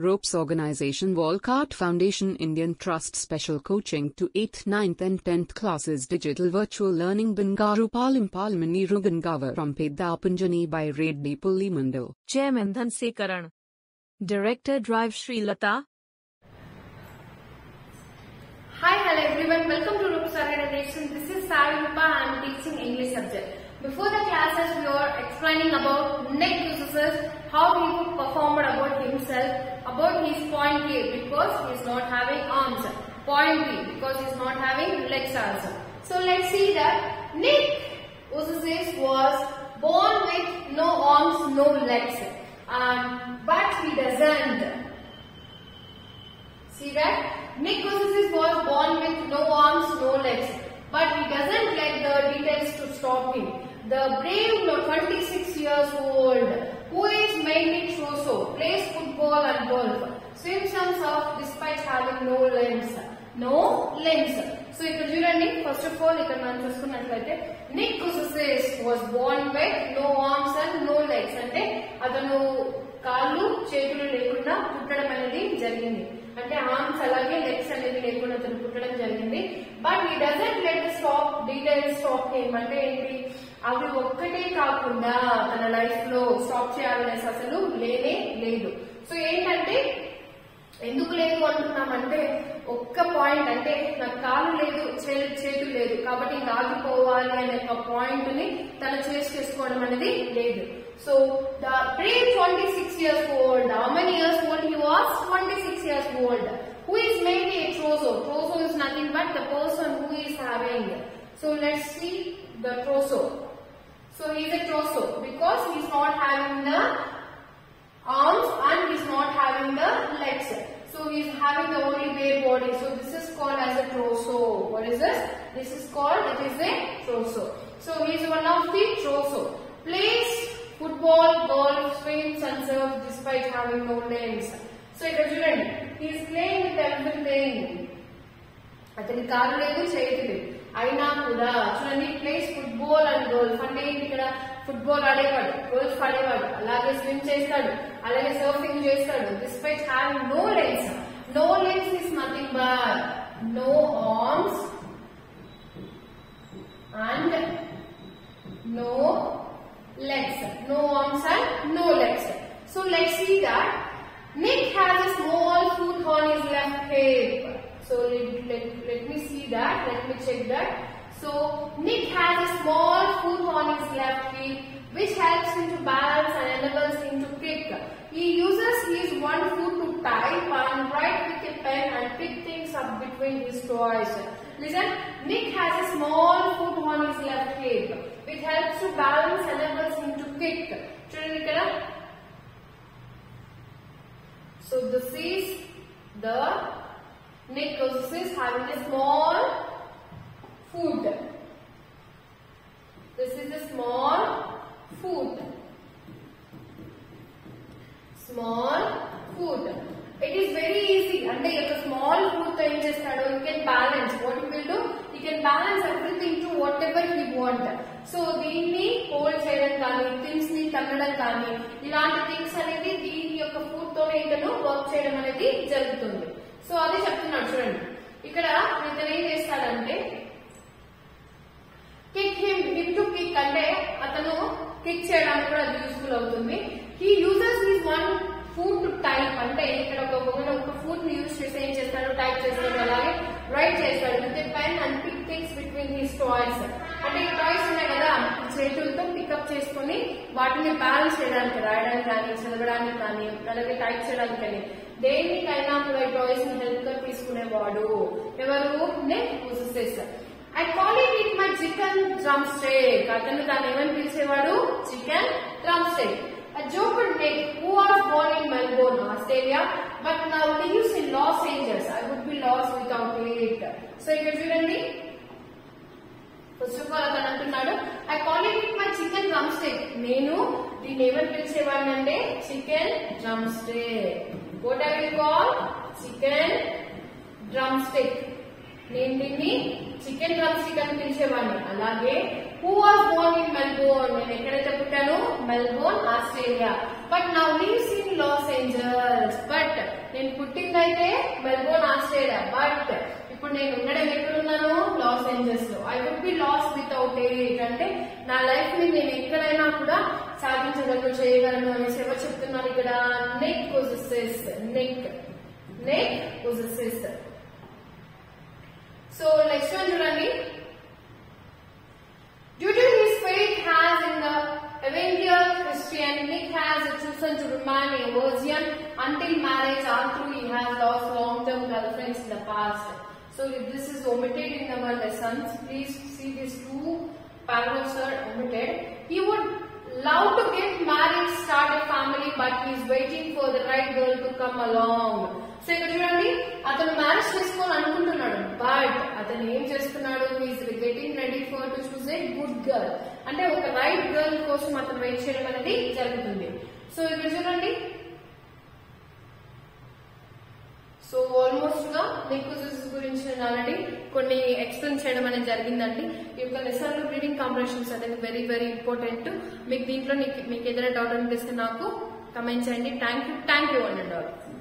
Ropes Organization Walcott Foundation Indian Trust Special Coaching to 8th, 9th and 10th classes Digital Virtual Learning Bangaru Palim Palmani Rugangavar from Pedapunjani by Reddy Pullimandal. Chairman Dhan Sekaran. Director Drive Sri Lata. Hi, hello everyone. Welcome to Roops Organization. This is Sarupa. I am teaching English subject. Before the classes, we were explaining about neck uses, how he could perform about himself, about his point A because he is not having arms. Point B because he is not having legs also. So let's see that Nick Usus was born with no arms, no legs. Um, but he doesn't. See that? Nick Cossis was born with no arms, no legs. But he doesn't let the details to stop him. The brave 26 years old, who is mainly troso, plays football and golf, swims and surf despite having no limbs. No limbs. So ఇక్కడ చూడండి first of all ఇక్కడ మనం చూసుకున్నట్లయితే Nick కుసెస్ was born with no arms and no legs అంటే అతను కాళ్ళు చేతులు లేకుండా పుట్టడం అనేది జరిగింది అంటే ఆర్మ్స్ అలాగే లెగ్స్ అనేది లేకుండా అతను పుట్టడం జరిగింది. But he doesn't let stop details stop him అంటే ఏంటి? అవి ఒక్కటే కాకుండా తన లైఫ్లో స్టాప్ చేయాలనేసి అసలు లేనే లేదు. సో ఏంటంటే ఎందుకు లేదు అంటున్నామంటే ఒక్క పాయింట్ అంటే నాకు కాలు లేదు చేతు లేదు. కాబట్టి ఇది ఆగిపోవాలి అనే ఒక పాయింట్ని తను చేసి చేసుకోవడం అనేది లేదు. So the pre 26 years old, how many years old he was? 26 years old. Who is mainly a trozo? Trozo is nothing but the person who is having. So let's see the trozo. So he is a trozo because he is not having the arms and he is not having the legs. So he is having the only bare body. So this is called as a trozo. What is this? This is called, it is a trozo. So he is one of the trozo. Place football golf swims and surf despite having no names so ఇక్కడ చూడండి he's playing with everything. అతని కాలు లేదు చేతి లేదు. అయినా కూడా చూడండి ప్లేస్ ఫుట్బాల్ అండ్ గోల్ఫ్ అంటే ఏంటి ఇక్కడ? ఫుట్బాల్ ఆడేవాడు గోల్ఫ్ ఆడేవాడు. అలాగే స్విమ్ చేస్తాడు అలాగే సర్ఫింగ్ చేస్తాడు. Despite having no legs no legs is nothing but no arms paper. So let, let, let me see that, let me check that. So Nick has a small foot on his left feet, which helps him to balance and enables him to kick. He uses his one foot to type and write with a pen and pick things up between his toes. Listen, Nick has a small foot on his left hip which helps to balance and enables him to kick. Children, So this is the Nick this is having a small foot. This is a small foot. Small food it is very easy అంటే ఈ యొక్క small food తో ఏం చేస్తాడు you can balance what you will do you can balance everything to whatever he want so దీన్ని hold చేయడం కానీ things ని తగ్గడం కానీ ఇలాంటి థింగ్స్ అనేది దీని యొక్క ఫుడ్ తోనే ఇతను వర్క్ చేయడం అనేది జరుగుతుంది పిక్ చేయడానికి కూడా అది యూస్ఫుల్ అవుతుంది. He uses his one foot type అంటే ఇక్కడ ఒక ఒక- ఒక ఫుడ్ని యూజ్ చేసి ఏం చేస్తాడు? టైప్ చేస్తాడు అలాగే రైట్ చేస్తాడు with pen and pick things between his toes అంటే ఈ టాయ్స్ ఉన్నాయి కదా చేతులతో పికప్ చేసుకొని వాటిని బ్యాలెన్స్ చేయడానికి రాయడానికి కానీ చదవడానికి కానీ అలాగే టైప్ చేయడానికి కానీ దేనికైనా కూడా ఈ టాయ్స్ని హెల్ప్గా తీసుకునేవాడు. ఎవరు? నే యూజెస్ చేస్తారు I call it it my chicken drumstick అతను దాన్ని ఏమని పిలిచేవాడు? Chicken drumstick A joker who are born in Melbourne Australia but now lives in Los Angeles I would be lost without without so ఇక్కడ చూడండి. First of all అతను అంటున్నాడు I call it my chicken drumstick నేను దీన్ని ఏమని పిలిచేవాడిని అంటే chicken drumstick what I will call chicken drumstick నేను దీన్ని చికెన్ డ్రమ్ స్టిక్ అని పిలిచేవాడిని అలాగే who was born in Melbourne నేను ఎక్కడైతే పుట్టాను? Melbourne Australia but now lives in Los Angeles but నేను పుట్టిందైతే మెల్బోర్న్ ఆస్ట్రేలియా బట్ ఇప్పుడు నేను ఉండడం ఎక్కడున్నాను? Loss ఏంజల్స్లో. I would be lost without it అంటే నా లైఫ్ని నేను ఎక్కడైనా కూడా సాధించగలను చేయగలను అనేసి ఎవరు చెప్తున్నారు ఇక్కడ. Neck possesses neck neck possesses so next one చూడండి Due to his faith has in the evangel Christian, Nick has chosen to remain a virgin until marriage, although he has lost long-term girlfriends in the past. So if this is omitted in our lessons, please see these two paragraphs are omitted. He would love to get married, start a family, but he is waiting for the right girl to come along. So అతను ఏం చేస్తున్నాడు? Is getting ready for to choose a good girl అంటే ఒక right girl కోసం అతను wait చేయడం అనేది జరుగుతుంది. సో ఇక్కడ చూడండి. సో ఆల్మోస్ట్గా నికోసిస్ గురించి నేను ఆల్రెడీ కొన్ని ఎక్స్ప్లెయిన్ చేయడం అనేది జరిగిందండి. ఈ యొక్క లెసన్ రీడింగ్ కాంపిటీషన్స్ అనేది వెరీ వెరీ ఇంపార్టెంట్ మీకు దీంట్లో నీకు- మీకు ఏదైనా డౌట్ అనిపిస్తే నాకు కమెంట్ చేయండి. థ్యాంక్ యూ థ్యాంక్ యూ అండి